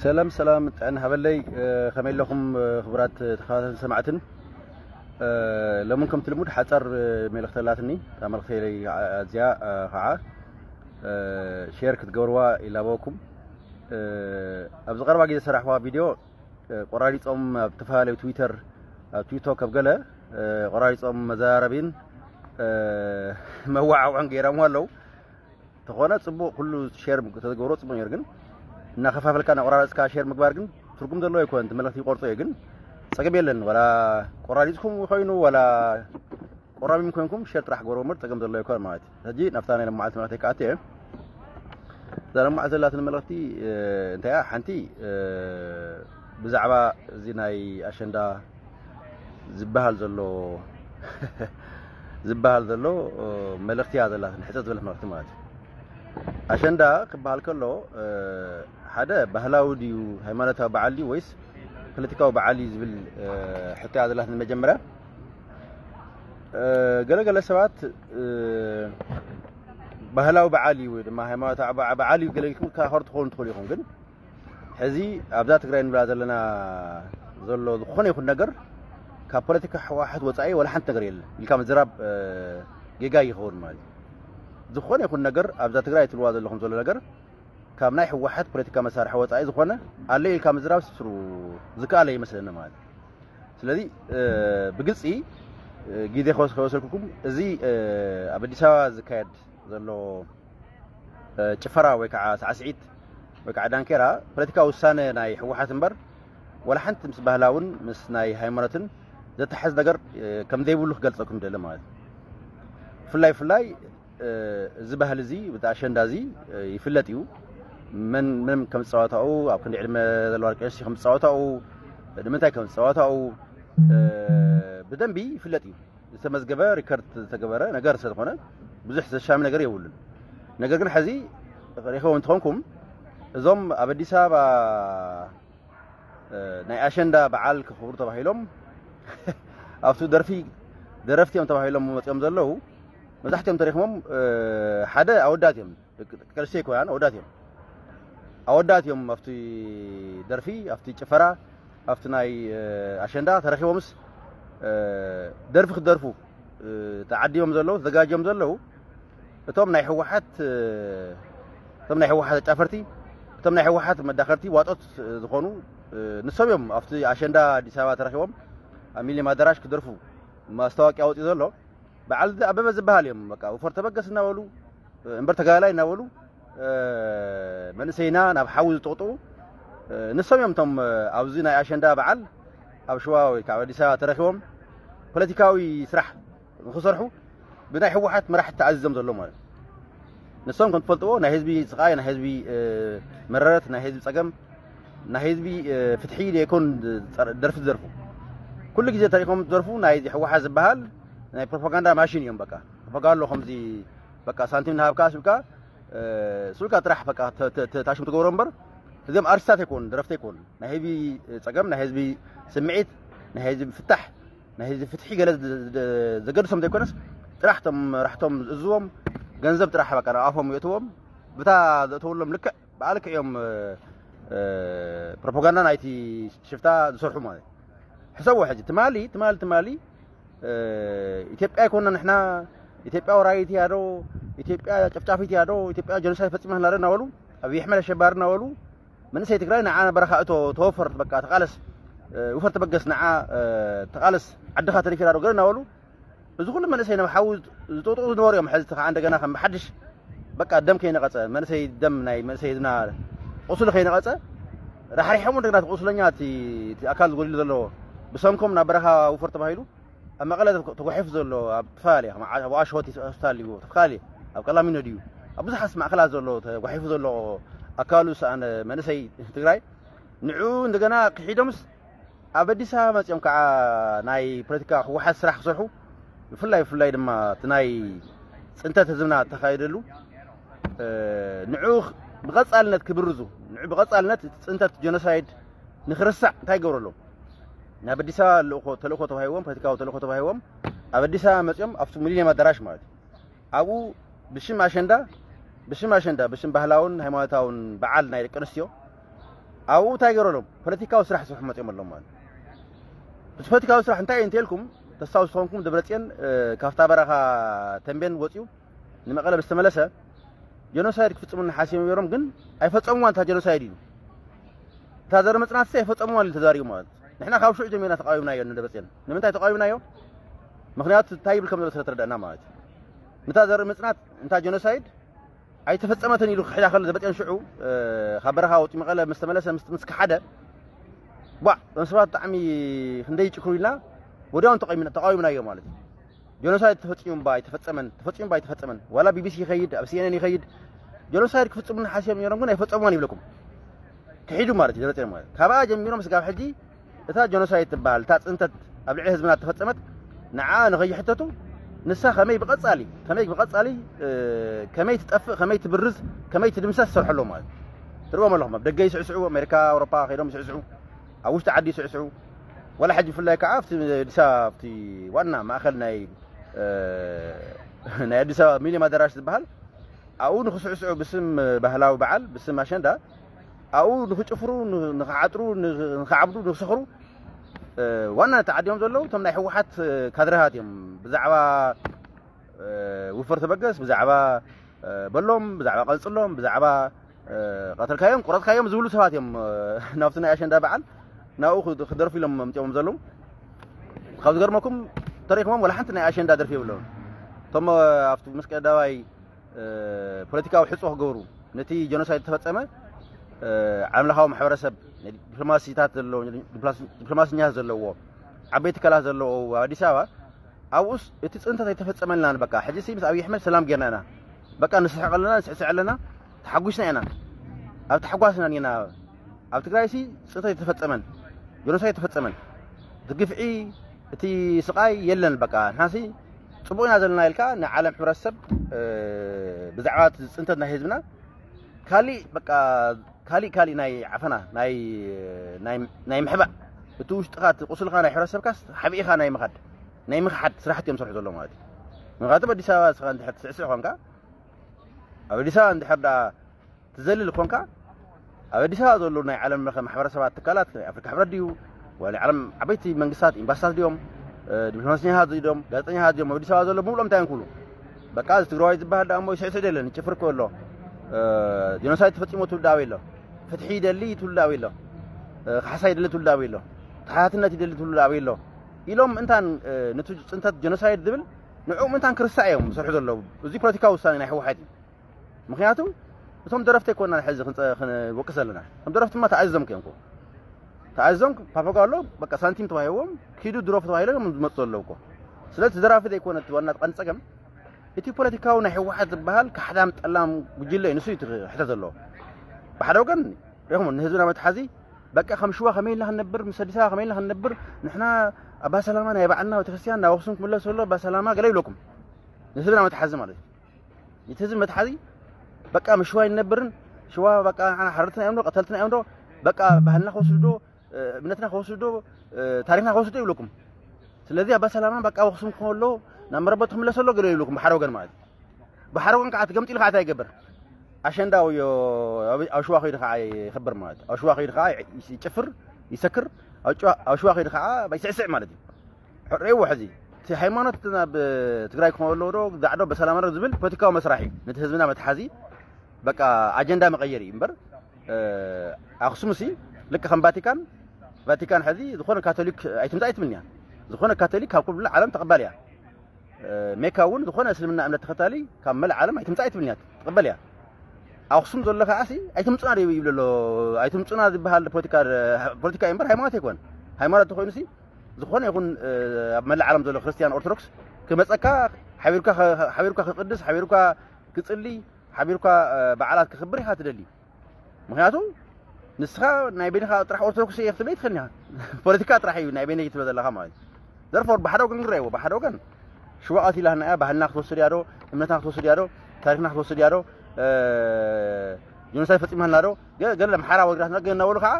سلام سلام عن هبلي خمين لكم خبرات تخاذ سمعتن لو منكم تلمود حتر ملك ثلاثني تامر خيري ازياء خعا شيرك تقوروا الى بوكم ابز غربا قيد سرح فيديو قراري صوم بتفالي تويتر تويتر كبقلة قراري صوم مزاربين موعة وعن غيرا مهلو تخونا تصبو كل شير تقوروا تصبو يرقن نخفف الكان قرارات كاشير مقبار جن تركم دلوا يكون تملاثي قرطة جن سكبي لنا ولا قراريتكم وخينو ولا قرامي مكونكم شير ترح قرومر تكم دلوا يكون مات هذي نفتحنا لما عزم الله تكاتي زلمة ما عزم الله تملاثي انت يا حنتي بزعبا زيناي عشان دا زبهال دلوا زبهال دلوا ملاثي هذا الله نحتاج ولا ملاثي مات ኣሸንዳ ክበሃል ከሎ ሓደ ባህላዊ ድዩ ሃይማኖታዊ በዓል ድዩ ወይስ ፖለቲካዊ በዓል እዩ ዝብል ሕቶያ ዘላት ንመጀመርያ ገለገለ ሰባት ባህላዊ በዓል እዩ ወይ ድማ ሃይማኖታዊ በዓል እዩ ገለልኩም ካኸር ትኾኑ ትኽእሉ ኢኹም ግን ሕዚ ኣብዛ ትግራይ ንብላ ዘለና ዘሎ ዝኾነ ይኹን ነገር ካብ ፖለቲካ ሕወሓት ወፃኢ ወላ ሓንቲ ነገር የለን ኢልካ ምዝራብ ጌጋ ይኸውን ማለት እዩ ዝኾነ ይኹን ነገር ኣብዛ ትግራይ ትልዋ ዘለኹም ዘሎ ነገር ካብ ናይ ህወሓት ፖለቲካ መሳርሒ ወፃኢ ዝኾነ ኣለ ኢልካ ምዝራብ ስሩ ዝከኣለ ይመስለኒ ማለት እዩ ስለዚ ብግልፂ ግዜ ከወሰድኩኩም እዚ ኣብ ኣዲስ ኣበባ ዝካየድ ዘሎ ጭፈራ ወይ ከዓ ሳዕስዒት ወይ ከዓ ዳንኬራ ፖለቲካ ውሳነ ናይ ህወሓት እምበር ወላ ሓንቲ ምስ ባህላውን ምስ ናይ ሃይማኖትን ዘተሓዝ ነገር ከም ዘይብሉ ክገልፀኩም ደሊ ማለት እዩ ብፍላይ ብፍላይ እዚ ባህሊ እዚ በቲ ኣሸንዳ እዚ ይፍለጥ እዩ መን መን ከም ዝፀወትኡ ኣብ ክንዲ ዕድመ ዘለዋ ቀሲ ከም ዝፀወትኡ ንምንታይ ከም ዝፀወትኡ ብደንቢ ይፍለጥ እዩ ዝተመዝገበ ሪከርድ ዝተገበረ ነገር ስለዝኾነ ብዙሕ ዘሻሚ ነገር የብሉን ነገር ግን ሕዚ ረኪቦም እንትኾንኩም እዞም ኣብ ኣዲስ ኣበባ ናይ ኣሸንዳ በዓል ክኽብሩ ተባሂሎም ኣብቲ ደርፊ ደረፍቲኦም ተባሂሎም መፅኦም ዘለዉ مزحتهم تاريخهم حدا أوداتهم كرسي كوان أوداتهم أوداتهم أفتي درفي أفتي كفرة أفتناي عشان ده تاريخهم مس درف خدرفو تعديهم زلوا ذقاجهم زلوا توم نايح واحد توم نايح واحد تأفرتي توم نايح واحد ما دخلتي واتقط ذخونو نسويهم أفتي عشان ده دي سبعة تاريخهم أميلي ما درش كدرفو ما استواك أوت يزلوا بعد ده أبغى مزبها اليوم بقى وفرت بقص نقوله إمبرت قال لي نقوله من سينا نحاول نعم، تقطو آه، نسوي يوم تم عوزينا آه، عشان ده بعد أبشوا وكعبد ساعة ترخيهم بوليتيكاوي سرح خسرحو بدنا يحوا حتى ما راح تعزم ظلهم نسوم كنت فلتو نهزبي صغاي نهزبي آه، مررت نهزبي صقم نهزبي فتحي ليكون درف درفو كل كذي تاريخهم درفو نهزبي حوا حزب بهال ፕሮፓጋንዳ ማሽን እዮም በቃ ፈጋ ኣሎ ከምዚ በቃ ሳንቲም ንሃብካ ስብካ ስልካ ጥራሕ በቃ ታሽም ትገብሮ እምበር እዚኦም ኣርስታት ኣይኮኑ ደረፍቲ ኣይኮኑ ናይ ህዝቢ ፀገም ናይ ህዝቢ ስምዒት ናይ ህዝቢ ፍታሕ ናይ ህዝቢ ፍትሒ ገለ ዘገድሶም ዘይኮነስ ጥራሕቶም ራሕቶም ዝእዝዎም ገንዘብ ጥራሕ በቃ ኣፎም የእትዎም ብታ ዘእተውሎም ልክዕ ብኣ ልክዕ እዮም ፕሮፓጋንዳ ናይቲ ሽፍታ ዝሰርሑ ማለት እዩ ሕሰቦ ሕጂ ትማሊ ትማሊ ትማሊ ኢትዮጵያ ኮነ ንሕና ኢትዮጵያ ወራይት ያዶ ኢትዮጵያ ጨፍጫፊት ያዶ ኢትዮጵያ ጀኖሳይድ ፈፂመ ላረና በሉ አብይ አሕመድ አሸባሪና በሉ መንእሰይ ትግራይ ንዓና በረኻ እቶ ተወፈር በቃ ተቃለስ ውፈር ተበገስ ንዓ ተቃለስ ዓድኻ ተሪፊና ዶ ገለና በሉ እዚ ኩሉ መንእሰይ ናብ ሓዊ ዝጥቕጥቕ ዝነበሩ እዮም ሕዚ ከዓ እንደገና ከም ብሓድሽ በቃ ደም ከይነቐፀ መንእሰይ ደም ናይ መንእሰይ ህዝብና ቁስሉ ከይነቐፀ ራሕሪሖም እንደገና ቁስለኛ እቲ ኣካል ዝጎሊሉ ዘለዎ ብሰንኮም ናብ በረኻ ውፈር ተባሂሉ اما قلت تو حفظ لو فالي ما ابو اشوتي استال لي فالي ابو كلام منو ديو ابو صح اسمع خلاص لو تو حفظ لو اكالوس انا ما نسي تقراي نعو ندغنا قحيدمس ابدي سا ما صيام كع ناي بريتيكا هو حسرح صرحو فلاي فلاي دما تناي انت تزمنا تخايدلو أه نعوخ بغصالنت كبرزو نعو بغصالنت انت جنوسايد نخرسع تاي غورلو ናብ ኣዲስ ኣበባ ልእኮ ተልእኮ ተባሂቦም ፖለቲካዊ ተልእኮ ተባሂቦም ኣብ ኣዲስ ኣበባ መፅኦም ኣብቲ ሚሊኒየም ኣዳራሽ ማለት እዩ ኣብኡ ብሽም ኣሸንዳ ብሽም ኣሸንዳ ብሽም ባህላውን ሃይማኖታውን በዓል ናይ ደቂ ኣንስትዮ ኣብኡ እንታይ ገይረሎም ፖለቲካዊ ስራሕ ስርሑ መፅኦም ኣሎም ማለት እቲ ፖለቲካዊ ስራሕ እንታይ እዩ እንተልኩም ተስታውስ ዝኾንኩም ደብረፅዮን ካብታ በረኻ ተንቤን ወፂኡ ንመቐለ ብዝተመለሰ ጀኖሳይድ ክፍፅሙ ንሓሲቦም ገይሮም ግን ኣይፈፀምዋ እንታ ጀኖሳይድ እዩ እታ ዘረ መፅናት ኣይፈፀምዋ ተዛሪቡ ማለት እዩ نحنا خاوب شو جميلنا تقايمنا يا ندبسين نمتى تقايمنا يوم مخنات تايب لكم ندبس ترد أنا مالت نتا زر مسنات نتا جنوسايد أي تفتس أما تني لو حدا خلنا ندبسين شو خبرها وتي مقالة مستملة مست مسك حدا وا نسبات تعمي هندي تقولي لا وريان تقايمنا تقايمنا يوم مالت جنوسايد تفتس يوم باي تفتس أمن تفتس يوم باي تفتس أمن ولا بي بي سي خيد أبسي أنا نخيد جنوسايد كفتس أمن حاسيم يرمون أي فتس أمن يبلكم تحيدوا مالت ندبسين مالت كبا جميلنا مسك حدي إذا جنوسايد تبال تات أنت قبل عهد من التفتمت نعان غي حتته نسخة خمي بقص علي خمي بقص علي أه كمي تتأف خمي تبرز كمي تدمس السر حلو ما تروى ما لهم بدقي سعو أمريكا أوروبا غيرهم سعو سعو أوش تعدي سعو ولا حد في الله كعاف تسافتي وانا ما اخذنا اي ناي دسا ميني ما دراش تبهل او نخسع سعو بسم بهلاو بعل بسم ماشندا او نخشفرو نخعطرو نخعبدو نخسخرو وانا تعديهم زلوا تم نحو حد كدرهات يوم بزعبا وفرت بقص بزعبا بلوم بزعبا قلص لهم بزعبا قتل كايوم قرط كايوم زولوا سفات يوم نافتنا عشان دابعا ناو خدر في لهم متيوم زلوا خاوز قرمكم طريق مهم ولا حنتنا عشان دادر فيه بلوم ثم افت مسك دواي بوليتيكا وحصوا قورو نتي جنوسايد تفتسمه عمل هاو محورسب أه دبلوماسي عبيت كلا زلوا وادي سوا أوس تيس أنت تيتف تسمع لنا بقى حجي سيمس أبي أحمد سلام جينا أنا بقى نسحق لنا نسحق لنا تحقوشنا أنا أو تحقوشنا أنا أو تقرأي سي سنت تيتف تسمع يونس تيتف تسمع تي سقاي يلنا بقى ناسي تبغى نازلنا الكا نعلم حرس بزعات سنت نهزمنا كالي بقى كالي كالي ناي عفنا ناي ناي ناي محبا እቲ ውሽጢኻ ቁስልኻ ናይ ሕብረተሰብካስ ሓቢኢኻ ናይ ምኻድ ናይ ምክሓድ ስራሕቲ እዮም ሰርሑ ዘሎ ማለት እዩ ምክንያቱም ኣዲስ ኣበባ ስኻ እንድሕር ትስዕስዕ ኮንካ ኣብ ኣዲስ ኣበባ እንድሕር ዳ ትዘልል ኮንካ ኣብ ኣዲስ ኣበባ ዘሎ ናይ ዓለም ለኸ ማሕበረሰባት ትካላት ናይ ኣፍሪካ ሕብረት ድዩ ናይ ዓለም ዓበይቲ መንግስታት ኤምባሲታት ድዮም ዲፕሎማስኛታት ድዮም ጋዜጠኛታት ድዮም ኣብ ኣዲስ ኣበባ ዘሎ ብምሉኦም እንታይ ንክብሉ በቃ እዚ ትግራዋይ ዝበሃል ዳ እሞ ይስዕስዕ የለን ይጭፍር ክበሎ ጀኖሳይድ ተፈፂሞ ትውዳብ ኣሎ ፍትሒ ይደሊ ይትውላዊ ኣሎ ካሕሳ ይደሊ ትውላዊ ኣሎ ተሓትነት ይደሊ ትውላዊ ኣሎ ኢሎም እንታን ነቲ ፅንተት ጀኖሳይድ ዝብል ንዕኡ ምእንታን ክርስታዕ እዮም ዝሰርሑ ዘለዉ እዚ ፖለቲካዊ ውሳነ ናይ ህወሓት እዩ ምክንያቱ እቶም ደረፍቲ ኣይኮንና ሕዚ ክንወቅስ ዘለና እቶም ደረፍቲ ድማ ተኣዚዞም ከ እኮ ተኣዚዞም ፓፓጋሎ በቃ ሳንቲም ተባሂቦም ኪዱ ድሮፍ ተባሂሎ እዮም ዝመፁ ዘለዉ እኮ ስለዚ ዘራፊ ዘይኮነ ዋና ጥቀን ፀገም እቲ ፖለቲካዊ ናይ ህወሓት ዝበሃል ካሕዳም ጠላም ጉጅለ እዩ ንሱ እዩ ትሕተ ዘለዎ ብሓደወገን ሪኹም ንህዝብና መትሓዚ በቃ ከም ሽዋ ከመይ ኢልና ክንነብር ምስ ኣዲስ ኣበባ ከመይ ኢልና ክንነብር ንሕና ባሰላማ ናይ ባዕልና ቤተክርስትያን ናብ ኣክሱም ክምለስ ዘሎ ባሰላማ ገለ ይብለኩም ንህዝብና መትሓዚ ማለት እዩ እቲ ህዝቢ መትሓዚ በቃ ምስ ሽዋ ይነብርን ሽዋ በቃ ንዓና ሓረርትና እዮም ዶ ቀተልትና እዮም ዶ በቃ ባህልና ክወስዱ ዶ እምነትና ክወስዱ ዶ ታሪክና ክወስዱ ይብለኩም ስለዚ ኣባሰላማ በቃ ኣክሱም ክኸለዎ ናብ መረበቱ ክምለስ ዘሎ ገለ ይብለኩም ብሓደ ወገን ማለት እዩ ብሓደ ወገን ከዓ ትገምጢሉ ከዓ እንታይ ይገብር عشان داو اشواخ يدخع يخبر مالت اشواخ يدخع يشفر يسكر اشواخ يدخع بيسعسع مالت حريه وحزي እቲ ሃይማኖትና ብትግራይ ክኾን ኣለዎ ዶ ዛዕዶ በሰላም ረብ ዝብል ፖለቲካዊ መስራሕ እዩ ነቲ ህዝብና መትሓዚ በቃ ኣጀንዳ መቀየር እዩ እምበር ኣክሱም ሲ ልክ ከም ቫቲካን ቫቲካን ሕዚ ዝኾነ ካቶሊክ ኣይትምፃ ኣይትምን እያ ዝኾነ ካቶሊክ ካብ ኩሉ ዓለም ተቐባል እያ ሜካ እውን ዝኾነ እስልምና እምነት ተኸታሊ ካብ መላእ ዓለም ኣይትምፃ ኣይትምን እያ ትቕበል እያ أقسم ذلك عسى أيتم تصنع ريو يبلو أيتم تصنع بحال بوليتكار بوليتكا إمبر هاي ما تكون هاي ما تدخل نسي زخون يكون من العالم ذلك كريستيان أرثوكس كم أسأك حبيرك حبيرك خدس حبيرك كتصلي حبيرك بعلاق كخبري هات دلي مهياتو نسخة نائبين خا تروح أرثوكس يخطب يدخلنيها بوليتكا تروح يو نائبين يكتب ذلك هما ذرفور بحر وكان غريب وبحر وكان شو قاتي لهنا بحر نأخذ سريارو من نأخذ سريارو تاريخ نأخذ سريارو ጀኖሳይድ ፈፂምና ዶ ገለ ኣምሓራ ወግራት ግራት ገናበሉ ከዓ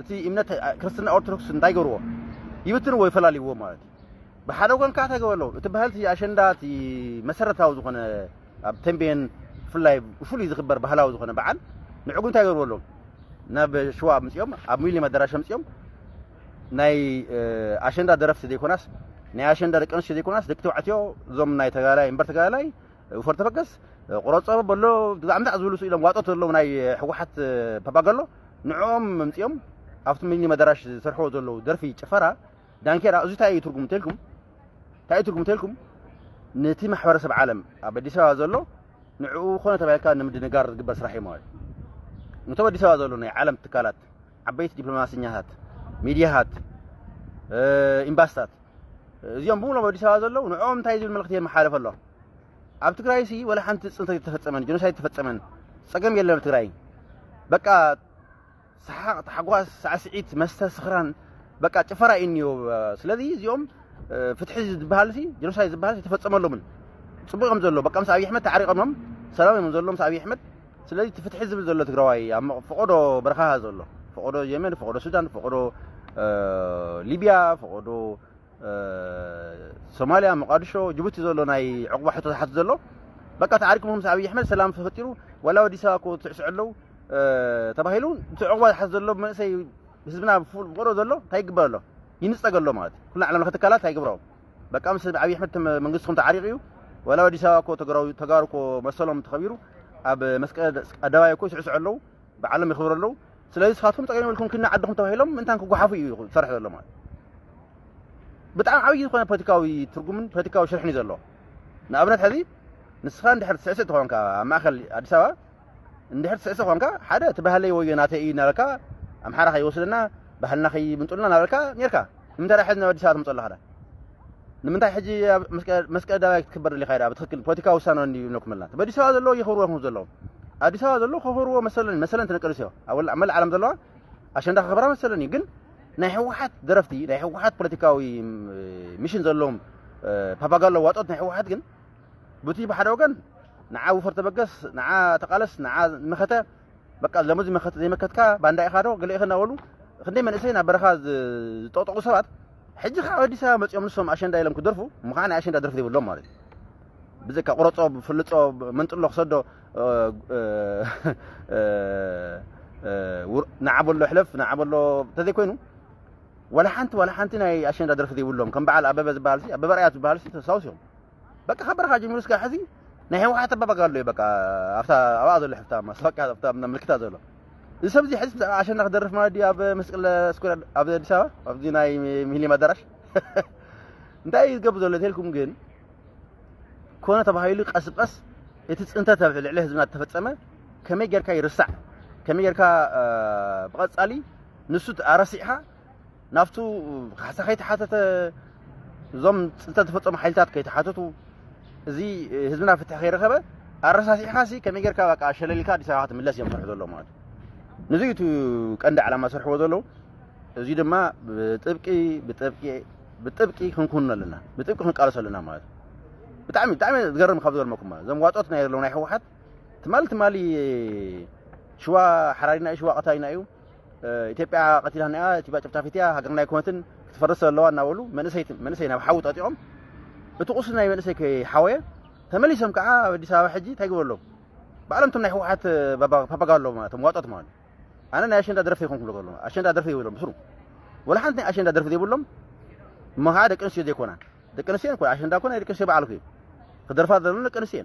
እቲ እምነት ክርስትና ኦርቶዶክስ እንዳይገብርዎ ወይ ይፈላልይዎ ማለት እዩ ብሓደ ወገን ከዓ ተገበለው እቲ ባህልቲ እቲ ኣሸንዳ እቲ መሰረታዊ ዝኾነ ኣብ ተንቤን ብፍላይ ብፍሉይ ዝኽበር ባህላዊ ዝኾነ በዓል ንዕጉ እንታይ ገብርበሎም ናብ ሽዋ ምፅኦም ኣብ ሚሊ ኣዳራሽ ምፅኦም ናይ ኣሸንዳ ደረፍቲ ዘይኮናስ ናይ ኣሸንዳ ደቂ ኣንስትዮ ዘይኮናስ ደቂ ተባዕትዮ እዞም ናይ ተጋላይ እምበር ተጋላይ ውፈር ተበገስ قرصاب بلو زعما زولوس الى واطوت لو ناي حوحت باباغلو نعوم ممتيوم افت مني مدارش سرحو زلو درفي قفرا دانكي راه زوتاي ترغم تلكم تاي ترغم تلكم نتي محور سب عالم ابدي سوا زلو نعو خونا تبعك نمد نغار قبل صراحي مال نتو ابدي سوا زلو ناي عالم تكالات عبيت دبلوماسي نهات ميديا هات امباستات زيوم بولو ابدي سوا زلو نعوم تاي زول ملختي محارف الله ኣብ ትግራይ ሲ ወላ ሓንቲ ፅንተት ተፈፀመን ጀኖሳይድ ተፈፀመን ፀገም የለን ኣብ ትግራይ በቃ ሰሓቕ ተሓጓስ ሳዕስዒት መስተ ስኽራን በቃ ጭፈራ እዩ እኒዮ ስለዚ እዚኦም ፍትሒ ዝበሃል ሲ ጀኖሳይድ ዝበሃል ተፈፀመሎምን ፅቡቅ እዮም ዘሎ በቃ ምስ ኣብዪ ኣሕመድ ተዓሪቐሞም ሰላም እዮም ዘሎ ምስ ኣብዪ ኣሕመድ ስለዚ እቲ ፍትሒ ዝብል ዘሎ ትግራዋይ ፍቐዶ በረኻ ዘሎ ፍቐዶ የመን ፍቐዶ ሱዳን ፍቐዶ ሊብያ ፍቐዶ ሶማልያ መቃድሾ ጅቡቲ ዘሎ ናይ ዕቑባ ሕቶ ተሓት ዘሎ በቃ ተዓሪኩም ምስ ኣብይ ኣሕመድ ሰላም ተፈጢሩ ዋላ ወዲ ሰባ ኮ ትዕስዑ ኣለዉ ተባሂሉ እቲ ዕቑባ ተሓት ዘሎ መንእሰይ ህዝብና ብፍል ቆሮ ዘሎ እንታይ ይግበር ኣሎ ይንፀገ ኣሎ ማለት እዩ ኩሉ ዓለም ለኸ ትካላት ኣይግብሮም በቃ ምስ ኣብይ ኣሕመድ መንግስትኩም ተዓሪቕ እዩ ዋላ ወዲ ሰባ ኮ ተጋሩ ኮ መሰሎም ተኸቢሩ ኣብ መስቀል ኣደባይ ኮ ይስዕስዑ ኣለዉ ብዓለም ይኽብሩ ኣለዉ ስለዚ ስኻትኩም ጠቀሚ ኢልኩም ክና ዓድኹም ተባሂሎም ምንታን ክጓሓፉ እዩ ዝሰርሕ ዘሎ ማለት بتعم عوي يكون بوتيكاوي ترجم بوتيكاوي شرح نزل له نأبنت هذه نسخة عند حد سعسة خوانك ما خل عد سوا عند حد سعسة خوانك حدا تبه لي ويا ناتي نالك أم حرا خي وصلنا بهلنا خي بنتولنا نالك نيرك من ترى حد نود سعات متولها هذا من ترى حجي مسك مسك دواك كبر اللي خيره بتخكل بوتيكاوي سانو اللي ينوك ملنا تبدي سوا زلوا يخورو هم زلوا عد سوا زلوا خورو مثلا مثلا تنقل سوا أول عمل عالم زلوا عشان ده خبرة مثلا يجن ናይ ህወሓት ደረፍቲ ናይ ህወሓት ፖለቲካዊ ሚሽን ዘለዎም ፓፓጋሎ ዋጦት ናይ ህወሓት ግን ብቲ ብሓደ ወገን ንዓ ውፍር ተበገስ ንዓ ተቃለስ ንዓ መኸተ በቃ ለመዚ መኸተ ዘይመከትካ ባንዳ ኢኻ ዶ ገለ ኢኸ እናበሉ ክንደይ መንእሰይ ናብ በረኻ ዝጠቕጠቑ ሰባት ሕጂ ከዓ ኣዲስ ኣበባ መፂኦም ንሶም ኣሸንዳ ኢሎም ክደርፉ እሞ ከዓ ናይ ኣሸንዳ ደርፊ ዘይብሎም ማለት እዩ ብዘካ ቁረፆ ፍልፆ መንጥሎ ክሰዶ ንዓበሎ ሕለፍ ንዓበሎ እንተዘይኮይኑ ولا حنت ولا حنت ناي عشان ادرف دي ولهم كم بعال ابا بالسي ابا بريات بالسي تساوسهم بقى خبر خارج الملوس كحزي نحن واحد تبى بقى له بقى افتى بعض اللي حفتها ما سوق هذا من ملكته ذولا السبب دي حس عشان اقدر ادرف مادي ابا مسكل سكول ابا دي سوا ابا دي ناي ميلي مدرش انت اي قبض ولا تلكم جن كونه تبى هاي لك قص قص يتس انت تبع العلاج زمان تفتصمه كم يجرك يرسع كم يجرك آه، بقى تسالي نسوت ارسعها نفتو خاصة خيت حتى زم تلت تفتح محلات كيت حتى تو زي هزمنا في تأخير خبا الرسا سي حاسي كم يجر كابك عشان اللي كادي ساعات من لازم نروح دلوا مات نزوج تو كندا على ما سرحوا دلوا زي دم ما بتبكي بتبكي بتبكي هم كنا لنا بتبكي هم قالوا لنا مات بتعمل بتعمل تقرر مخافض دور مكمل زم واتوتنا يلونا يحوا حد تمال تمالي شو حرارينا شو قطعينا يوم ኢትዮጵያ ቀቲላና ኢትዮጵያ ጨብጫፊትያ ሃገርና ይኮነትን ክትፈርስ ዘለዋ እናበሉ መንእሰይ ናብ ሓዊ ጠጢቖም እቲ ቁስሊ ናይ መንእሰይ ከይሓወየ ተመሊሶም ከዓ ኣብ ኣዲስ ኣበባ ሕጂ እንታይ ግበሎም ባዕሎምቶም ናይ ህወሓት ፓፓጋሎ እቶም ዋጦት ማለት ኣነ ናይ ኣሸንዳ ደረፊ ይኹም ክብሎ ከሎ ኣሸንዳ ደረፊ የብሎም ብስሩ ወላ ሓንቲ ናይ ኣሸንዳ ደርፊ ዘይብሎም እሞ ከዓ ደቂ ኣንስትዮ ዘይኮና ደቂ ኣንስትዮ ኣሸንዳ ኮ ናይ ደቂ ኣንስትዮ በዓልኩ እዩ ክደርፋ ዘለና ደቂ ኣንስትዮ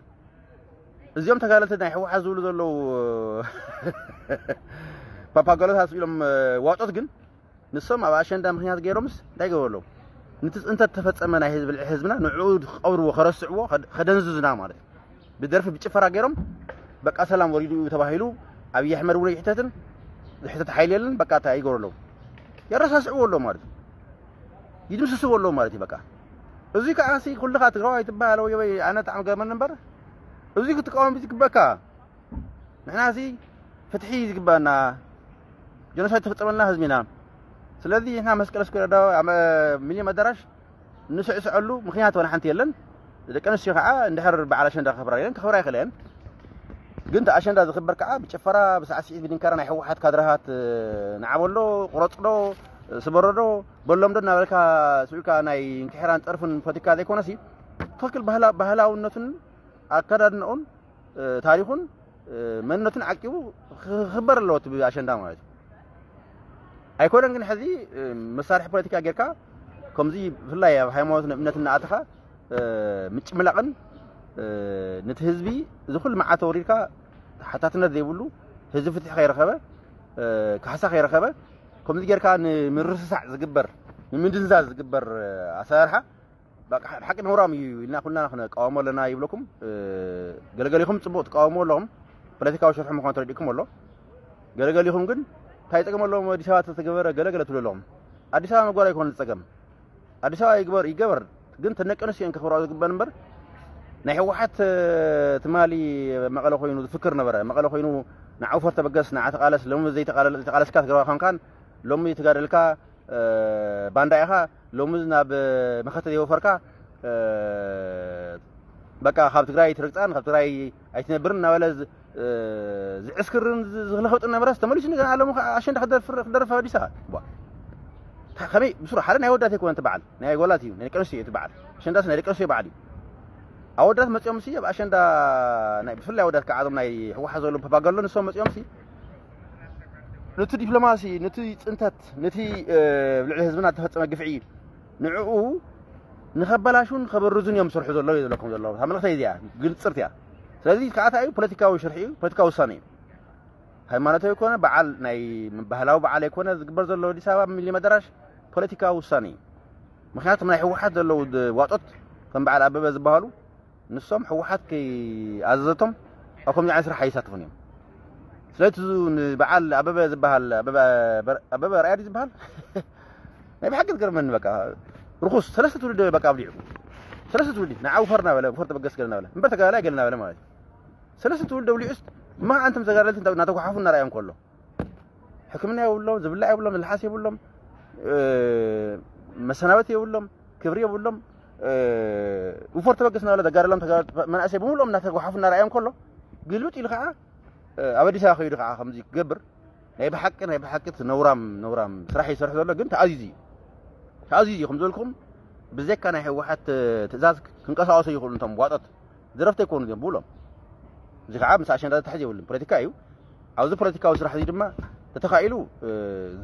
እዚኦም ተጋለልቲ ናይ ህወሓት ዝብሉ ዘለዉ ፓፓጋሎት አስቢሎም ዋጮት ግን ንሶም ኣብ ኣሸንዳ ምክንያት ገይሮምስ እንታይ ገበሎም ነቲ ፅንተት ተፈፀመ ናይ ህዝብና ንዕኡ ክቐብርዎ ከረስዕዎ ከደንዝዝና ማለት እዩ ብደርፊ ብጭፈራ ገይሮም በቃ ሰላም ወሪዱ እዩ ተባሂሉ ኣብዪ ኣሕመድ እውን ይሕተትን ዝሕተት ሓይሊ የለን በቃ እንታይ ይገብሩ ኣለዉ የረሳስዕዎ ኣሎ ማለት እዩ ይድምስስዎ ኣለዉ ማለት እዩ በቃ እዚ ከዓ ሲ ኩልኻ ትግራዋይ ትበሃለ ወይ ኣነ ጣዕሚ ገርመኒ እምበር እዚ ክትቃወም ዝግበካ ንሕና ሲ ፍትሒ ዝግበአና ጀኖሳይድ ተፈፀመና ህዝቢና ስለዚ ና መስቀል ሚሊዮን ኣዳራሽ ንስዕስዐሉ ምክንያት ወና ሓንቲ የለን ደቂ ኣንስትዮ ከዓ እንድሕር በዓል ኣሸንዳ ክኽብራ የለን ክኽብራ ይኽእልየን ግን እቲ ኣሸንዳ ዝኽበር ከዓ ብጭፈራ ብሳዕስዒት ብድንካራ ናይ ሕወሓት ካድራሃት ንዓበሎ ቁረፅዶ ስበረዶ በሎምዶ እናበልካ ስዑካ ናይ ንክሕራን ፀርፍን ፖቲካ ሲ ትክክል ባህላውነቱን ኣከዳድንኦን ታሪኹን መንነቱን ዓቂቡ ክኽበር ኣለዎት ብኣሸንዳ ማለት እዩ ኣይኮነን ግን ሕዚ መሳርሒ ፖለቲካ ጌርካ ከምዚ ብፍላይ ኣብ ሃይማኖትን እምነትን ንኣትኻ ምጭምላቕን ነቲ ህዝቢ ዝኩሉ መዓተ ወሪድካ ሓታትነት ዘይብሉ ህዝቢ ፍትሕ ከይረኸበ ካሕሳ ከይረኸበ ከምዚ ጌርካ ንምርስሳዕ ዝግበር ንምድንዛዝ ዝግበር ኣሰራርሓ ብሓቂ ነውራም እዩ ኢልና ኩልና ክነቃወሞ ኣለና ይብለኩም ገለገሊኹም ፅቡቅ ትቃወሞ ኣለኹም ፖለቲካዊ ሸርሒ ምኳኑ ተረዲእኩም ኣሎ ገለገሊኹም ግን ታይጠቅመለዎም አዲስ አበባ ተተገበረ ገለገለ ትብለሎም አዲስ አበባ መጓራ ይኮን ዝፀገም ኣዲስ ኣበባ ይግበር ይገበር ግን ተነቀነስ እየን ከኽብሮ ዝግበን እምበር ናይ ሕወሓት ትማሊ መቐለ ኮይኑ ዝፍክር ነበረ መቐለ ኮይኑ ንዓውፈር ተበገስ ንዓተቃለስ ሎሚ ዘይተቃለስካ ትገባ ኮንካን ሎሚ ትጋደልካ ባንዳ ኢኻ ሎሚ ናብ መኸተት የወፈርካ በቃ ካብ ትግራይ ትርግፃን ካብ ትግራይ ኣይትነብርን እናበለ ዝዕስክርን ዝክለኸጥን ነበራስ ተመሊሱ ንገና ዓለሙ ኣሸንዳ ክደርፈ ዲሳ ከመይ ብስሩዕ ሓደ ናይ ወዳት ኣይኮነ በዓል ናይ ጓላት እዩ ናይ ደቂ ኣንስትዮ እቲ በዓል ኣሸንዳስ ናይ ደቂ ኣንስትዮ በዓል እዩ ኣወዳት መፅኦም ሲ ኣብ ኣሸንዳ ብፍላይ ኣወዳት ከዓ ዞም ናይ ሕወሓ ዘሎ ፓፓጋሎ ንሶም መፅኦም ሲ ነቲ ዲፕሎማሲ ነቲ ፅንተት ነቲ ልዕሊ ህዝብና ተፈፀመ ግፍዒ ንዕኡ ንከበላሹን ከበርዙን እዮም ዝሰርሑ ዘለዉ እዩ ዘለኩም ዘለዉ መልእክተይ እዚኣ ግልፅርት እያ سلذي كعاتة أيو بوليتيكا وشرحي بوليتيكا وصاني هاي ما نتوي كونه بعال ناي من بهلاو بعال يكونه زكبر زلو دي سابا ملي مدرش بوليتيكا وصاني مخيات من حوحات زلو دي واتوت كان بعال أبابا زبهالو نصوم حوحات كي عزتهم أكم نعيس رح يسات فنيم سلذي تزو بعال أبابا زبهال أبابا أبابا رأي زبهال نبي حق تقرب من بكا رخص ثلاثة تولي بكا بليعو ثلاثة تولي نعاو فرنا ولا فرت بقس قلنا ولا من لا قلنا ولا ما أدري سلسة تقول دولي أست ما أنتم زغارلت أنت ناتو حافظ نرايم كله حكمنا يقول لهم زبلا يقول لهم الحاسي يقول لهم آه، مسنابات يقول لهم كبري يقول لهم آه، وفرت بقى سنوات دقار لهم تقار من أسي بقول لهم ناتو حافظ نرايم كله قلوت إلخاء آه، أبدي ساخي إلخاء خمزي قبر نيب حق نيب حق نورام نورام سرحي سرحي سرحي قلت عزيزي عزيزي خمزو لكم بزيك كان يحيو تزاز كنقصة عصي يقول لهم واتت زرفت يكون ديهم እዚ ከዓ ምስ ኣሸንዳ ተተሓዘ የብሉን ፖለቲካ እዩ ኣብዚ ፖለቲካዊ ስራሕ እዚ ድማ ተተኻኢሉ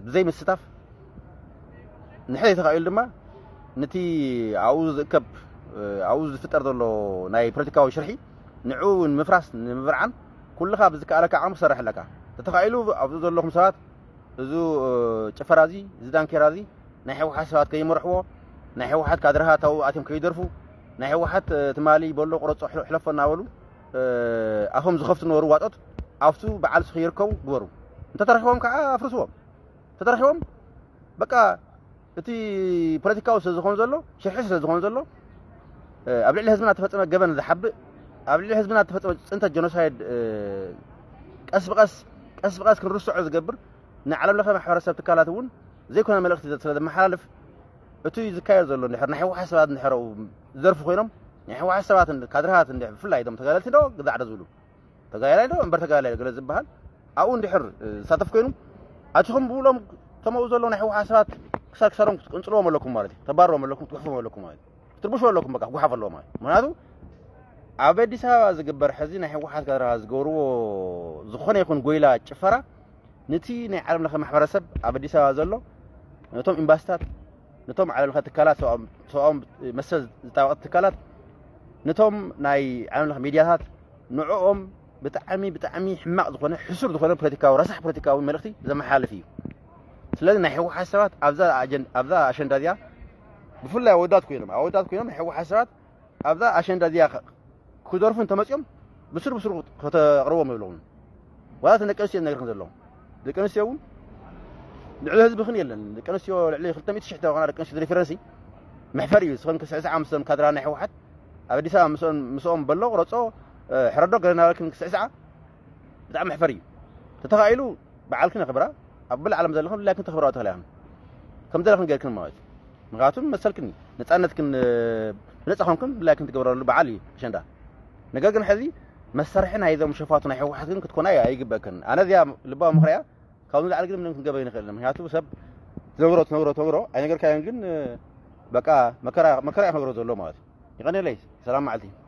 ብዘይ ምስታፍ ንሕዘይ ተኻኢሉ ድማ ነቲ ኣብኡ ዝእከብ ኣብኡ ዝፍጠር ዘሎ ናይ ፖለቲካዊ ሽርሒ ንዕኡ ንምፍራስ ንምብርዓን ኩልኻ ብዝከኣለካ ዓቕሚ ክሰርሕ ኣለካ ተተኻኢሉ ኣብኡ ዘለኹም ሰባት እዚ ጭፈራ እዚ እዚ ዳንኬራ እዚ ናይ ሕወሓት ሰባት ከይመርሕዎ ናይ ሕወሓት ካድረሃ ታብኡ ኣትዮም ከይደርፉ ናይ ሕወሓት ትማሊ በሎ ቁረፆ ሕለፎ እናበሉ أفهم زخفت نور واتت أفتو بعد سخيركم بورو أنت ترحيهم كع أفرسوهم أنت ترحيهم بقى أنتي بريتيكا وسازخون زلو شحيس سازخون زلو قبل اللي هزمنا تفتح جبن ذا حب قبل اللي هزمنا تفتح أنت جنوسايد قس بقس قس بقس كل رسو عز جبر نعلم لفه محور سبت كالاتون زي كنا ملقت ذا سلا محالف أنتي ذكاء زلو نحر نحو حسب هذا نحر وزرف خيرهم نحن واحد سبات عند كادرهات عند في الله يدم تقالت دو قد عرض زلو تقال دو امبر تقال قال زبحال او عند حر ساتف كينو اتخم بولم تمو زلو نحن واحد سبات كسر كسرهم قنصلو ملكم مالتي تبارو ملكم تحفو ملكم مالتي ትርብሾ ኣለኩም በቃ ጉሓፍ ኣለዎ من ምክንያቱ ኣብ ኣዲስ ኣበባ ዝግበር ሕዚ ናይ ሕወሓት ጋራ ዝገብርዎ ዝኾነ ይኹን ጎይላ ጭፈራ ነቲ ናይ ዓለም ለኸ ማሕበረሰብ ኣብ ኣዲስ ኣበባ ዘሎ ነቶም ኤምባሲታት ነቶም ዓለም ለኸ ትካላት ሰብኣዊ መሰል ዝጣበቐ ትካላት نتهم ناي عامل ميدياتات نوعهم بتعمي بتعمي حماق دخونا حسر دخونا بوليتيكاو رسح بوليتيكاو ملختي زي ما حال فيه سلاد نحي هو حسابات ابدا اجن ابدا عشان دادي بفلا ودات كوينم ودات كوينم نحي هو حسابات ابدا عشان دادي كودورفن تمصيوم بسر بسر كتقروا مبلغون ولا تنقص يا نغير خذلهم دقنس يوم نعلى حزب خن يلا دقنس يوم عليه 300 شحته وانا دقنس ريفرنسي محفر يوسف كان كسع عام سن كادرا نحي واحد أبدي سام مسون مسون بلغ رصو حردو قرنا لكن تسع ساعة دعم حفري تتخيلوا بعال كنا خبرة أبل على مزلكم لكن تخبروا تخليهم كم دلكم قال كن مواد مغاتم مسلكني نتأنت كن نتأخم كن لكن تقبروا له بعالي عشان ده نقال كن حذي مسرحنا إذا مشافاتنا حيو حذين كتكون أي أي قبل كن أنا ذي لباب مخريا كانوا على قدم نكون قبل نخلنا مغاتم سب نورو نورو نورو أنا قال كان كن بقى مكرا مكرا يحمرو زلوا مواد يغني ليش سلام عليكم